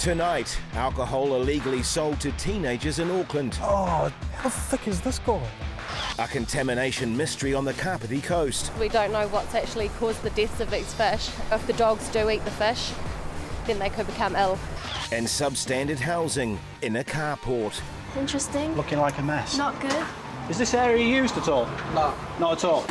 Tonight, alcohol illegally sold to teenagers in Auckland. Oh, how thick is this going? A contamination mystery on the Kapiti coast. We don't know what's actually caused the deaths of these fish. If the dogs do eat the fish, then they could become ill. And substandard housing in a carport. Interesting. Looking like a mess. Not good. Is this area used at all? No. Not at all?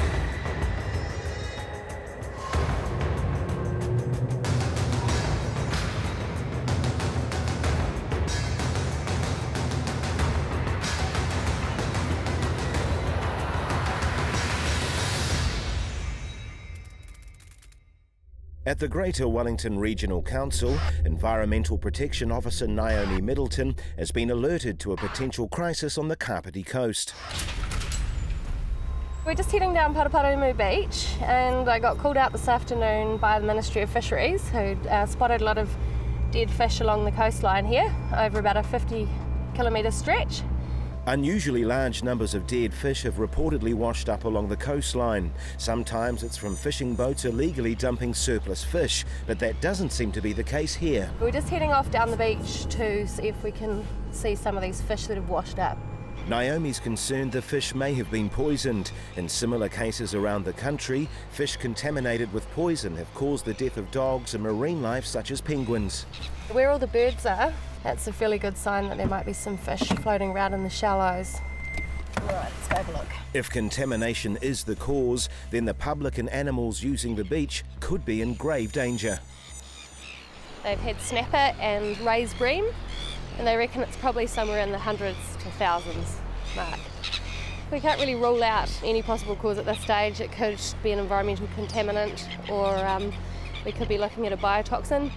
At the Greater Wellington Regional Council, Environmental Protection Officer Naomi Middleton has been alerted to a potential crisis on the Kapiti coast. We're just heading down Paraparaumu Beach and I got called out this afternoon by the Ministry of Fisheries who uh, spotted a lot of dead fish along the coastline here over about a 50 kilometre stretch. Unusually large numbers of dead fish have reportedly washed up along the coastline. Sometimes it's from fishing boats illegally dumping surplus fish, but that doesn't seem to be the case here. We're just heading off down the beach to see if we can see some of these fish that have washed up. Naomi's concerned the fish may have been poisoned. In similar cases around the country, fish contaminated with poison have caused the death of dogs and marine life such as penguins. Where all the birds are, that's a fairly good sign that there might be some fish floating around in the shallows. All right, let's go have a look. If contamination is the cause, then the public and animals using the beach could be in grave danger. They've had snapper and raised bream, and they reckon it's probably somewhere in the hundreds to thousands mark. We can't really rule out any possible cause at this stage. It could be an environmental contaminant, or um, we could be looking at a biotoxin.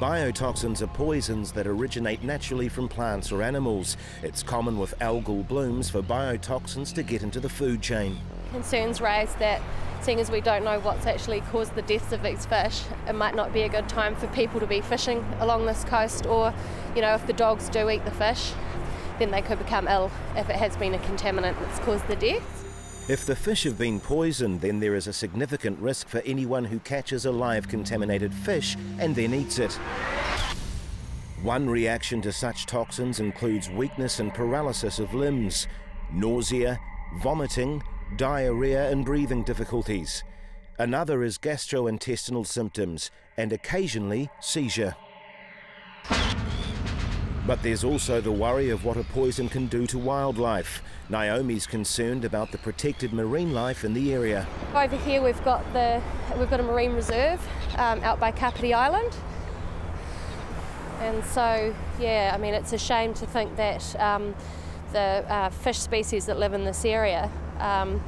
Biotoxins are poisons that originate naturally from plants or animals. It's common with algal blooms for biotoxins to get into the food chain. Concerns raised that seeing as we don't know what's actually caused the deaths of these fish, it might not be a good time for people to be fishing along this coast or, you know, if the dogs do eat the fish, then they could become ill if it has been a contaminant that's caused the deaths. If the fish have been poisoned, then there is a significant risk for anyone who catches a live contaminated fish and then eats it. One reaction to such toxins includes weakness and paralysis of limbs, nausea, vomiting, diarrhea, and breathing difficulties. Another is gastrointestinal symptoms and occasionally seizure. But there's also the worry of what a poison can do to wildlife. Naomi's concerned about the protected marine life in the area. Over here we've got the we've got a marine reserve um, out by Kapiti Island, and so yeah, I mean it's a shame to think that um, the uh, fish species that live in this area um,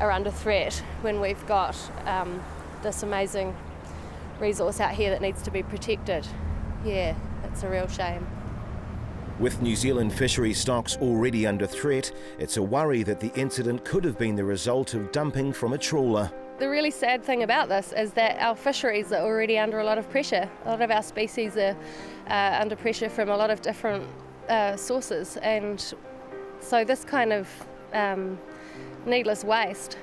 are under threat when we've got um, this amazing resource out here that needs to be protected. Yeah, it's a real shame. With New Zealand fishery stocks already under threat, it's a worry that the incident could have been the result of dumping from a trawler. The really sad thing about this is that our fisheries are already under a lot of pressure. A lot of our species are uh, under pressure from a lot of different uh, sources, and so this kind of um, needless waste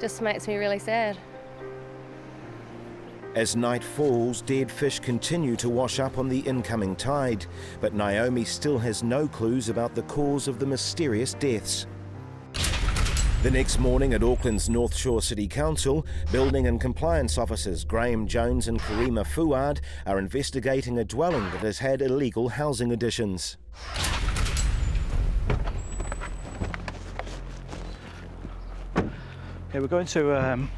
just makes me really sad. As night falls, dead fish continue to wash up on the incoming tide, but Naomi still has no clues about the cause of the mysterious deaths. The next morning at Auckland's North Shore City Council, building and compliance officers Graham Jones and Karima Fuad are investigating a dwelling that has had illegal housing additions. Okay, we're going to um,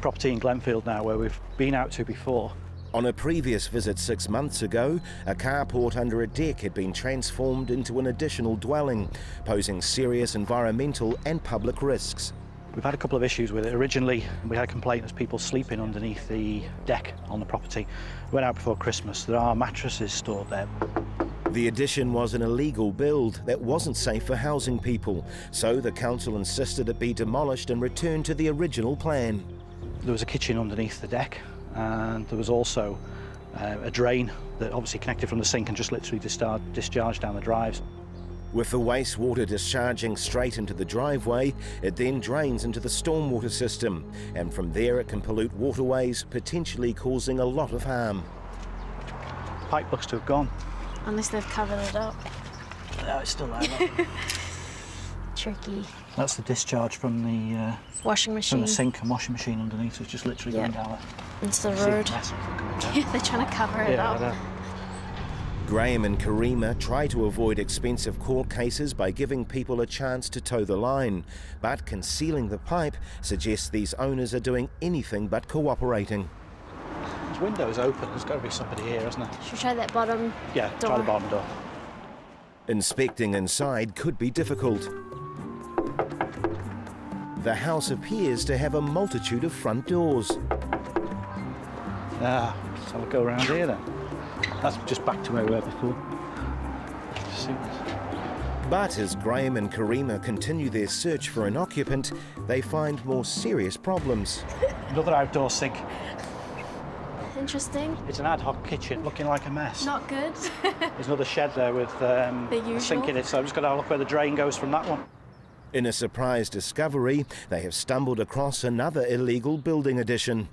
property in Glenfield now where we've been out to before. On a previous visit six months ago, a carport under a deck had been transformed into an additional dwelling, posing serious environmental and public risks. We've had a couple of issues with it. Originally, we had a complaint of people sleeping underneath the deck on the property. We went out before Christmas. There are mattresses stored there. The addition was an illegal build that wasn't safe for housing people, so the council insisted it be demolished and returned to the original plan. There was a kitchen underneath the deck, and there was also uh, a drain that obviously connected from the sink and just literally discharged, discharged down the drives. With the wastewater discharging straight into the driveway, it then drains into the stormwater system, and from there it can pollute waterways, potentially causing a lot of harm. pipe looks to have gone. Unless they've covered it up. No, it's still there. Tricky. That's the discharge from the uh, Washing from the sink and washing machine underneath. So it's just literally Yeah. going down there. Into the road. mess of it coming down. Yeah, they're trying to cover it Yeah, I up. know. Graham and Karima try to avoid expensive court cases by giving people a chance to toe the line, but concealing the pipe suggests these owners are doing anything but cooperating. There's windows open. There's got to be somebody here, isn't there? Should we try that bottom? Yeah, try the bottom door. Inspecting inside could be difficult. The house appears to have a multitude of front doors. Ah, so we'll go around here then. That's just back to where we were before. Just see what- But as Graham and Karima continue their search for an occupant, they find more serious problems. Another outdoor sink. Interesting. It's an ad hoc kitchen looking like a mess. Not good. There's another shed there with um, The a sink in it, so I'm just going to have a look where the drain goes from that one. In a surprise discovery, they have stumbled across another illegal building addition.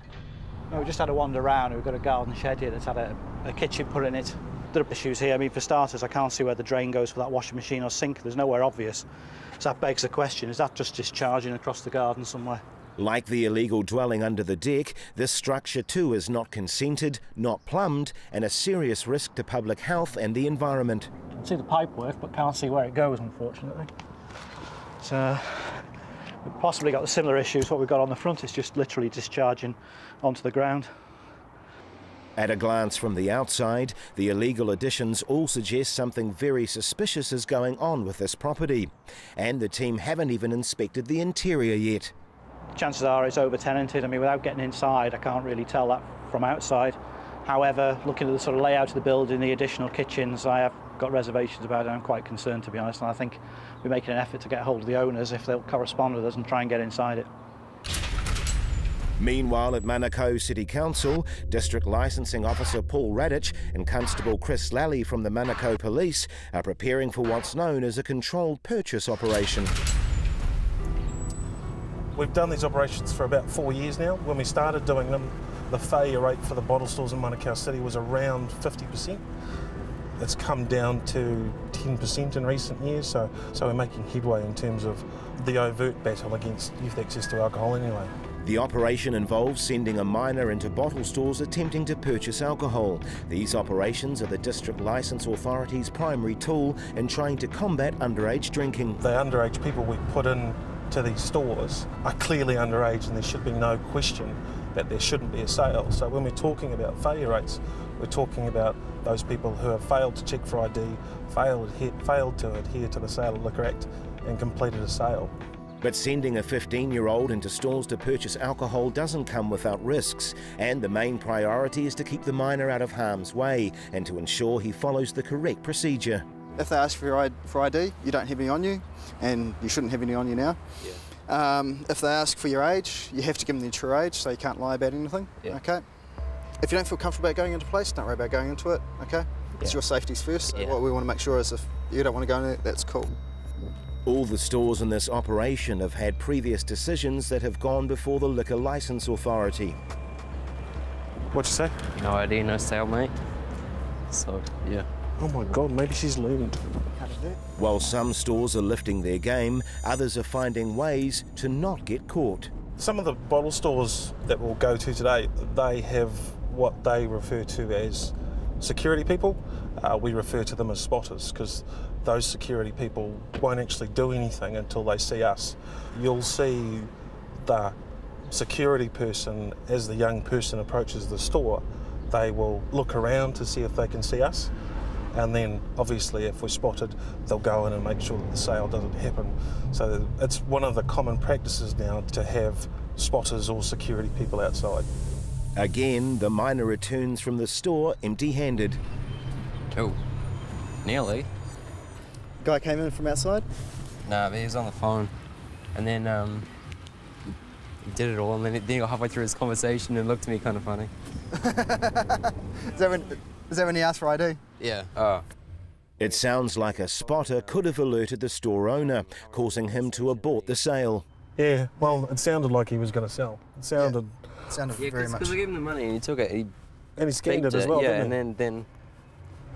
We just had a wander around. We've got a garden shed here that's had a, a kitchen put in it. There are issues here. I mean, for starters, I can't see where the drain goes for that washing machine or sink. There's nowhere obvious. So that begs the question, is that just discharging across the garden somewhere? Like the illegal dwelling under the deck, this structure too is not consented, not plumbed, and a serious risk to public health and the environment. I can see the pipe work, but can't see where it goes, unfortunately. So uh, we've possibly got the similar issues. What we've got on the front is just literally discharging onto the ground. At a glance from the outside, the illegal additions all suggest something very suspicious is going on with this property. And the team haven't even inspected the interior yet. Chances are it's over tenanted. I mean, without getting inside, I can't really tell that from outside. However, looking at the sort of layout of the building, the additional kitchens, I have got reservations about it. I'm quite concerned, to be honest. And I think we're making an effort to get hold of the owners if they'll correspond with us and try and get inside it. Meanwhile, at Manukau City Council, District Licensing Officer Paul Radich and Constable Chris Lally from the Manukau Police are preparing for what's known as a controlled purchase operation. We've done these operations for about four years now. When we started doing them, the failure rate for the bottle stores in Manukau City was around 50%. It's come down to 10% in recent years, so, so we're making headway in terms of the overt battle against youth access to alcohol anyway. The operation involves sending a minor into bottle stores attempting to purchase alcohol. These operations are the District Licence Authority's primary tool in trying to combat underage drinking. The underage people we put in to these stores are clearly underage and there should be no question that there shouldn't be a sale. So when we're talking about failure rates, we're talking about those people who have failed to check for ID, failed, failed to adhere to the Sale of Liquor Act and completed a sale. But sending a 15 year old into stores to purchase alcohol doesn't come without risks, and the main priority is to keep the minor out of harm's way and to ensure he follows the correct procedure. If they ask for your ID, for ID, you don't have any on you, and you shouldn't have any on you now. Um, if they ask for your age, you have to give them their true age, so you can't lie about anything. Okay. If you don't feel comfortable about going into place, don't worry about going into it. Okay. It's your safety's first. So Yeah. What we want to make sure is if you don't want to go in there, that's cool. All the stores in this operation have had previous decisions that have gone before the Liquor Licence Authority. What'd you say? No idea, no sale, mate. So, yeah. Oh my god, maybe she's learned. While some stores are lifting their game, others are finding ways to not get caught. Some of the bottle stores that we'll go to today, they have what they refer to as security people. Uh, we refer to them as spotters because those security people won't actually do anything until they see us. You'll see the security person as the young person approaches the store, they will look around to see if they can see us. And then, obviously, if we're spotted, they'll go in and make sure that the sale doesn't happen. So it's one of the common practices now to have spotters or security people outside. Again, the minor returns from the store empty handed. Oh, nearly. Guy came in from outside. Nah, but he was on the phone. And then, um, he did it all, and then he, then he got halfway through his conversation and looked at me kind of funny. Is that when, is that when he asked for ID? Yeah. Oh. It sounds like a spotter could have alerted the store owner, causing him to abort the sale. Yeah, well, it sounded like he was going to sell. It sounded, Sounded Yeah, very because much. I gave him the money and he took it. He and he scanned it as well, yeah, didn't and he? then, then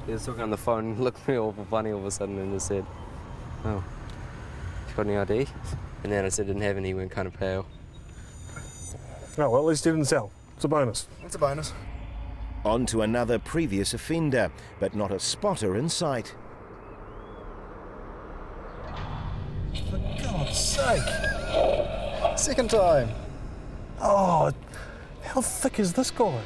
He was talking on the phone, looked at me awful funny all of a sudden, and just said, "Oh, you got any ID?" And then I said, "Didn't have any." He went kind of pale. Oh, well, at least he didn't sell. It's a bonus. It's a bonus. On to another previous offender, but not a spotter in sight. For God's sake. Second time. Oh, how thick is this guy?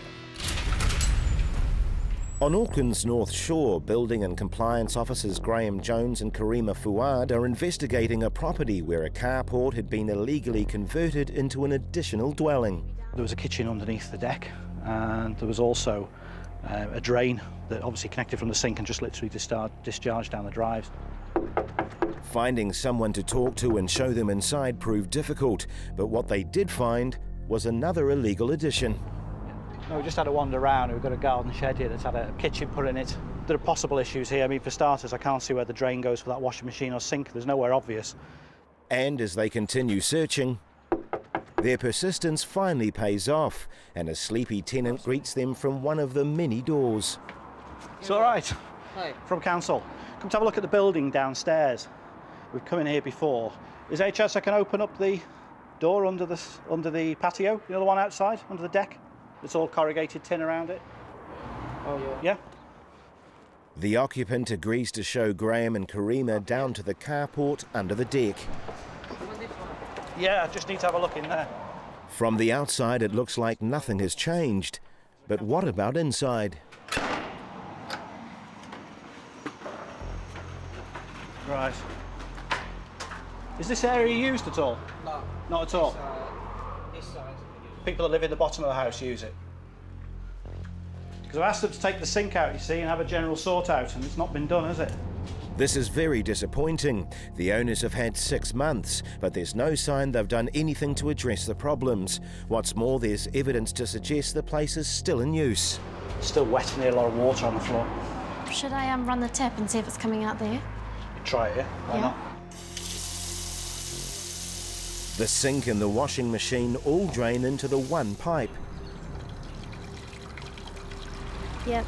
On Auckland's North Shore, building and compliance officers Graham Jones and Karima Fuad are investigating a property where a carport had been illegally converted into an additional dwelling. There was a kitchen underneath the deck, and there was also uh, a drain that obviously connected from the sink and just literally dischar- discharged down the drives. Finding someone to talk to and show them inside proved difficult, but what they did find was another illegal addition. No, we just had a wander around. We've got a garden shed here that's had a kitchen put in it. There are possible issues here. I mean, for starters, I can't see where the drain goes for that washing machine or sink. There's nowhere obvious. And as they continue searching, their persistence finally pays off, and a sleepy tenant greets them from one of the many doors. It's all right. Hi. From council. Come to have a look at the building downstairs. We've come in here before. Is there a chance I can open up the door under the s- under the patio? You know the one outside, under the deck? It's all corrugated tin around it. Oh yeah. Yeah. The occupant agrees to show Graham and Karima down to the carport under the deck. Yeah. I just need to have a look in there. From the outside, it looks like nothing has changed. But what about inside? Right. Is this area used at all? No. Not at all. This side. People that live in the bottom of the house use it. Because I've asked them to take the sink out, you see, and have a general sort out, and it's not been done, has it? This is very disappointing. The owners have had six months, but there's no sign they've done anything to address the problems. What's more, there's evidence to suggest the place is still in use. Still wet and there's a lot of water on the floor. Should I um, run the tap and see if it's coming out there? Try it, yeah? Why Yeah. not? The sink and the washing machine all drain into the one pipe. Yep.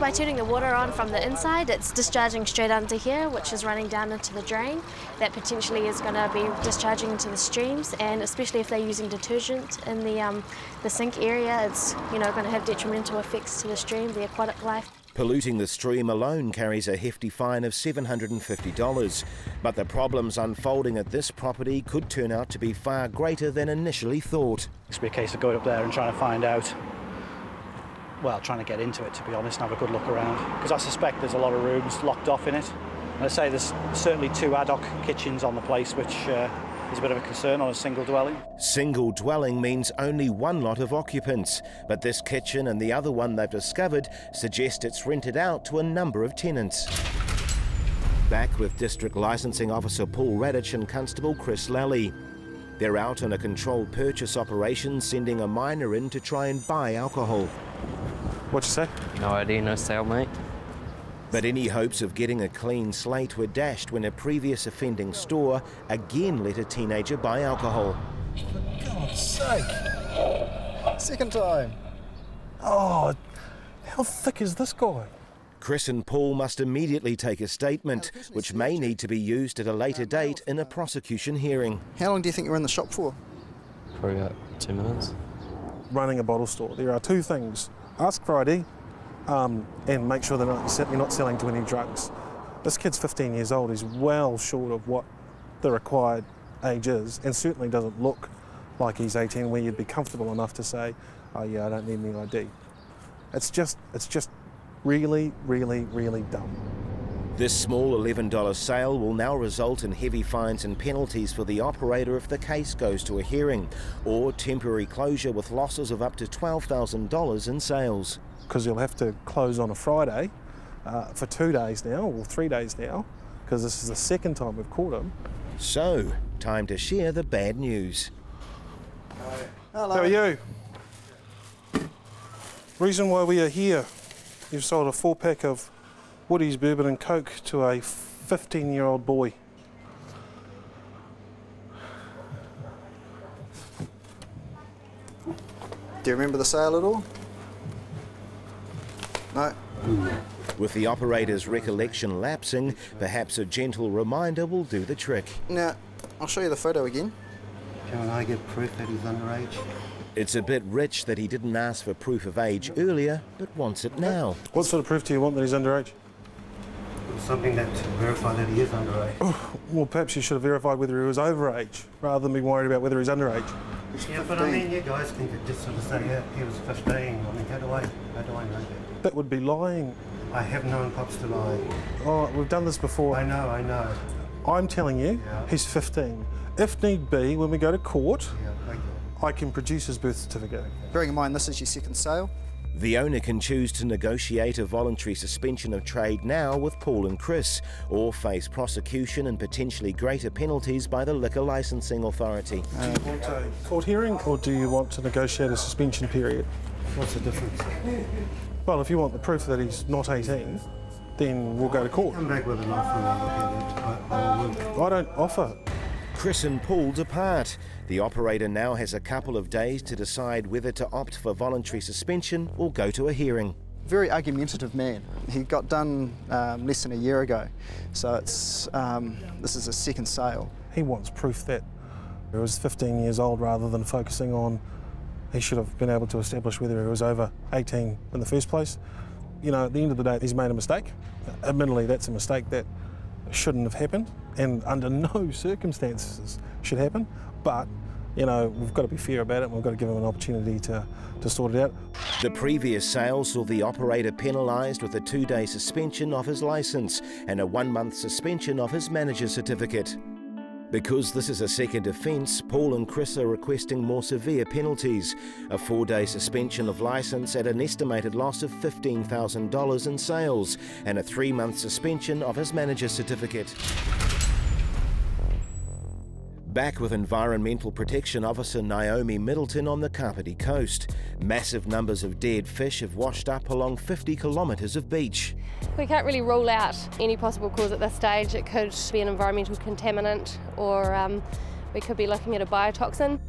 By turning the water on from the inside, it's discharging straight under here, which is running down into the drain. That potentially is going to be discharging into the streams, and especially if they're using detergent in the um, the sink area, it's you know going to have detrimental effects to the stream, the aquatic life. Polluting the stream alone carries a hefty fine of $750. But the problems unfolding at this property could turn out to be far greater than initially thought. It's be a case of going up there and trying to find out. Well, trying to get into it, to be honest, and have a good look around. Because I suspect there's a lot of rooms locked off in it. And I say there's certainly two ad hoc kitchens on the place, which uh, is a bit of a concern on a single dwelling. Single dwelling means only one lot of occupants, but this kitchen and the other one they've discovered suggest it's rented out to a number of tenants. Back with District Licensing Officer Paul Radich and Constable Chris Lally. They're out on a controlled purchase operation, sending a minor in to try and buy alcohol. What you say? No idea, no sale, mate. But any hopes of getting a clean slate were dashed when a previous offending store again let a teenager buy alcohol. For God's sake. Second time. Oh, how thick is this guy? Chris and Paul must immediately take a statement, oh, which may need to be used at a later date in a prosecution hearing. How long do you think you were in the shop for? Probably about two minutes. Running a bottle store, there are two things ask for ID um, and make sure not, you're not selling to any drugs. This kid's 15 years old, he's well short of what the required age is, and certainly doesn't look like he's 18 where you'd be comfortable enough to say, oh yeah, I don't need any ID. It's just, it's just really, really, really dumb. This small $11 sale will now result in heavy fines and penalties for the operator if the case goes to a hearing, or temporary closure with losses of up to $12,000 in sales. Because you'll have to close on a Friday uh, for two days now, or three days now, because this is the second time we've caught him. So, time to share the bad news. Hello. How are you? Reason why we are here, you've sold a four pack of Woody's Bourbon and Coke to a 15 year old boy. Do you remember the sale at all? No. With the operator's recollection lapsing, perhaps a gentle reminder will do the trick. Now, I'll show you the photo again. Can I get proof that he's underage? It's a bit rich that he didn't ask for proof of age earlier, but wants it now. What sort of proof do you want that he's underage? Something that to verify that he is underage. Oh, well, perhaps you should have verified whether he was overage rather than be worried about whether he's underage. yeah, but I mean, you guys can just sort of say, yeah, he was 15. I mean, how do I, how do I know that? That would be lying. I have known Pops to lie. Oh, we've done this before. I know, I know. I'm telling you, Yeah. he's 15. If need be, when we go to court, Yeah, thank. I can produce his birth certificate. Bearing in mind this is your second sale. The owner can choose to negotiate a voluntary suspension of trade now with Paul and Chris, or face prosecution and potentially greater penalties by the Liquor Licensing Authority. Do you want a court hearing or do you want to negotiate a suspension period? What's the difference? Well, if you want the proof that he's not 18, then we'll go to court. Come back with an offer and I'll look at it. I, I will work. I don't offer. Chris and Paul depart. The operator now has a couple of days to decide whether to opt for voluntary suspension or go to a hearing. Very argumentative man. He got done um, less than a year ago, so it's um, this is a second sale. He wants proof that he was 15 years old rather than focusing on he should have been able to establish whether he was over 18 in the first place. You know, at the end of the day, he's made a mistake. Admittedly, that's a mistake that shouldn't have happened and under no circumstances should happen. But, you know, we've got to be fair about it and we've got to give him an opportunity to, to sort it out. The previous sale saw the operator penalised with a two day suspension of his licence and a one month suspension of his manager's certificate. Because this is a second offence, Paul and Chris are requesting more severe penalties a four day suspension of licence at an estimated loss of $15,000 in sales, and a three month suspension of his manager's certificate. Back with Environmental Protection Officer Naomi Middleton on the Kapiti coast. Massive numbers of dead fish have washed up along 50 kilometres of beach. We can't really rule out any possible cause at this stage. It could be an environmental contaminant or um, we could be looking at a biotoxin.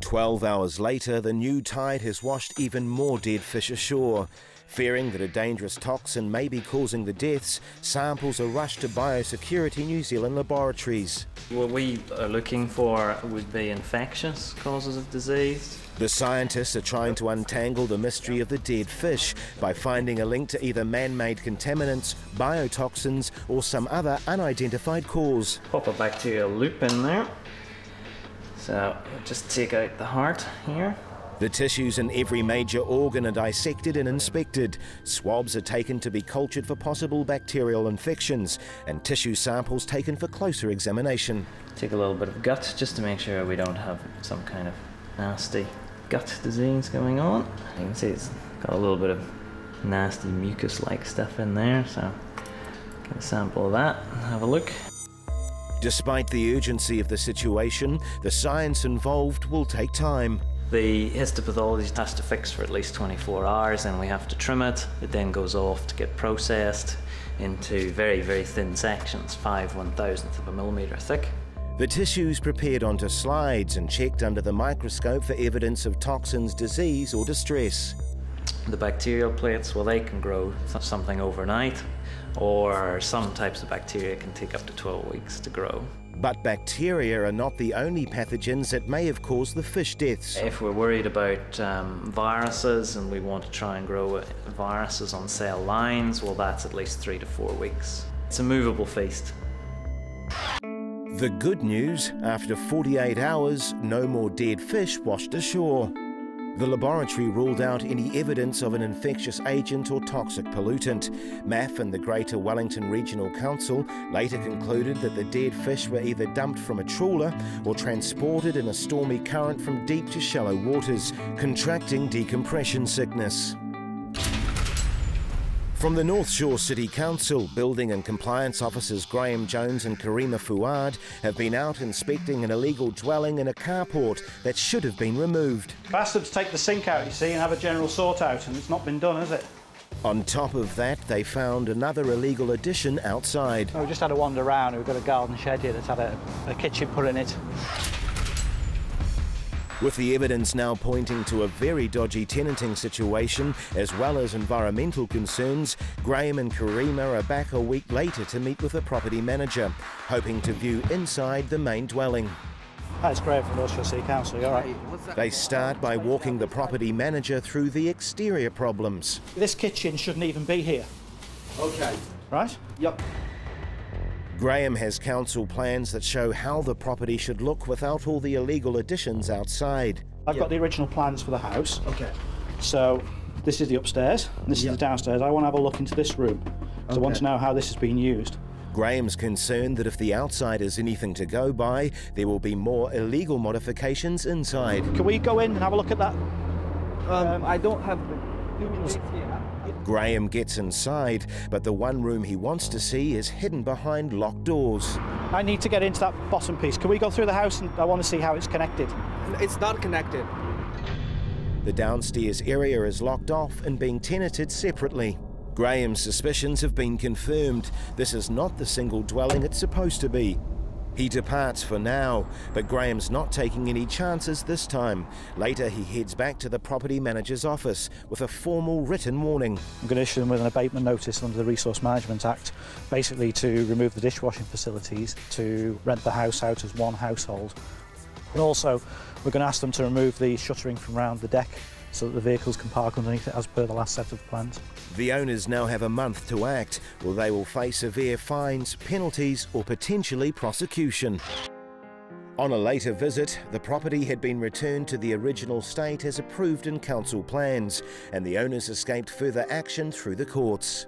12 hours later, the new tide has washed even more dead fish ashore. Fearing that a dangerous toxin may be causing the deaths, samples are rushed to Biosecurity New Zealand laboratories. What we are looking for would be infectious causes of disease. The scientists are trying to untangle the mystery of the dead fish by finding a link to either man made contaminants, biotoxins, or some other unidentified cause. Pop a bacterial loop in there. So just take out the heart here. The tissues in every major organ are dissected and inspected. Swabs are taken to be cultured for possible bacterial infections, and tissue samples taken for closer examination. Take a little bit of gut just to make sure we don't have some kind of nasty gut disease going on. You can see it's got a little bit of nasty mucus-like stuff in there, so get a sample of that and have a look. Despite the urgency of the situation, the science involved will take time. The histopathologist has to fix for at least 24 hours and we have to trim it. It then goes off to get processed into very, very thin sections, 5 one thousandth of a millimetre thick. The tissues prepared onto slides and checked under the microscope for evidence of toxins, disease, or distress. The bacterial plates, well, they can grow something overnight, or some types of bacteria can take up to 12 weeks to grow. But bacteria are not the only pathogens that may have caused the fish deaths. If we're worried about um, viruses and we want to try and grow uh, viruses on cell lines, well, that's at least three to four weeks. It's a movable feast. The good news after 48 hours, no more dead fish washed ashore. The laboratory ruled out any evidence of an infectious agent or toxic pollutant. MAF and the Greater Wellington Regional Council later concluded that the dead fish were either dumped from a trawler or transported in a stormy current from deep to shallow waters, contracting decompression sickness. From the North Shore City Council, Building and Compliance Officers Graham Jones and Karima Fuad have been out inspecting an illegal dwelling in a carport that should have been removed. Bastards take the sink out, you see, and have a general sort out, and it's not been done, has it? On top of that, they found another illegal addition outside. Oh, we just had a wander around. We've got a garden shed here that's had a, a kitchen put in it. With the evidence now pointing to a very dodgy tenanting situation, as well as environmental concerns, Graham and Karima are back a week later to meet with the property manager, hoping to view inside the main dwelling. Hi, it's Graham from North Shore City Council. You all right? They start by walking the property manager through the exterior problems. This kitchen shouldn't even be here, Okay. right? Yep. Graham has council plans that show how the property should look without all the illegal additions outside. I've got the original plans for the house. Okay. So this is the upstairs, and this Yeah. is the downstairs. I want to have a look into this room. So I want to know how this has been used. Graham's concerned that if the outside is anything to go by, there will be more illegal modifications inside. Can we go in and have a look at that? Um, I don't have the illumination here. Graham gets inside, but the one room he wants to see is hidden behind locked doors. I need to get into that bottom piece. Can we go through the house and I want to see how it's connected? It's not connected. The downstairs area is locked off and being tenanted separately. Graham's suspicions have been confirmed. This is not the single dwelling it's supposed to be. He departs for now, but Graham's not taking any chances this time. Later, he heads back to the property manager's office with a formal written warning. I'm going to issue them with an abatement notice under the Resource Management Act, basically to remove the dishwashing facilities, to rent the house out as one household. And also, we're going to ask them to remove the shuttering from around the deck so that the vehicles can park underneath it as per the last set of plans. The owners now have a month to act, or they will face severe fines, penalties, or potentially prosecution. On a later visit, the property had been returned to the original state as approved in council plans, and the owners escaped further action through the courts.